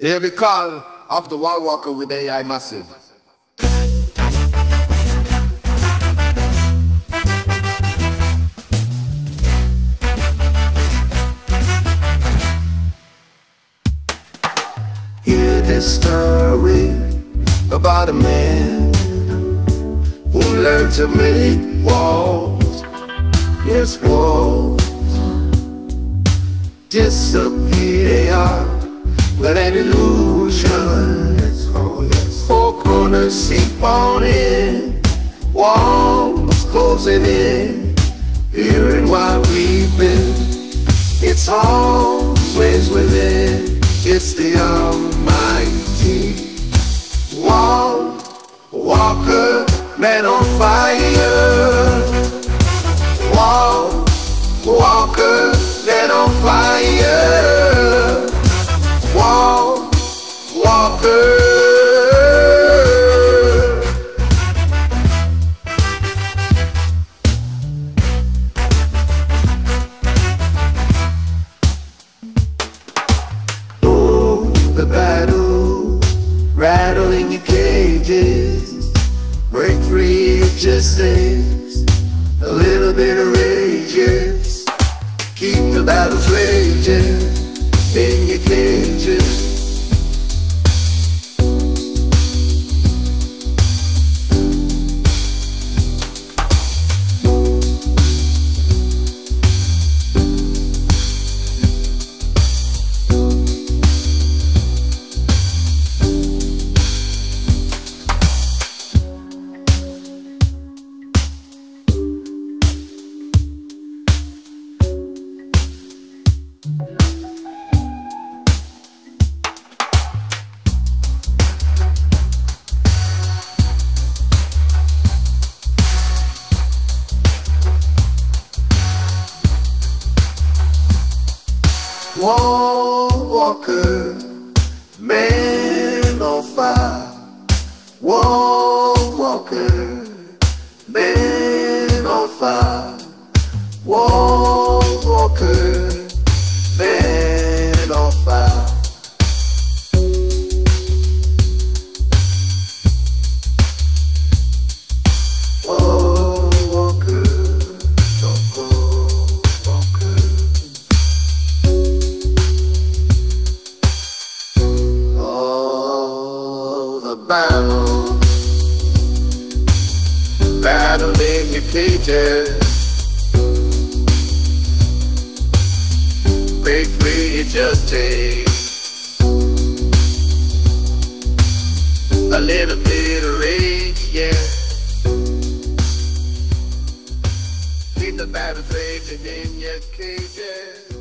Every call of the wall walker with AI massive. Hear this story about a man who learned to make walls. Yes, walls disappear but an illusion. Four corners seep on in, walls closing in, hearing while weeping. It's always within. It's the Almighty Wall Walker, man on fire. Rattling your cages. Break free, it just a little bit of rages. Keep the battles Wall walker, man on fire. Wall walker, man on fire. Wall walker, Break free, it just takes a little bit of rage, yeah. Keep the battles raging in your cages.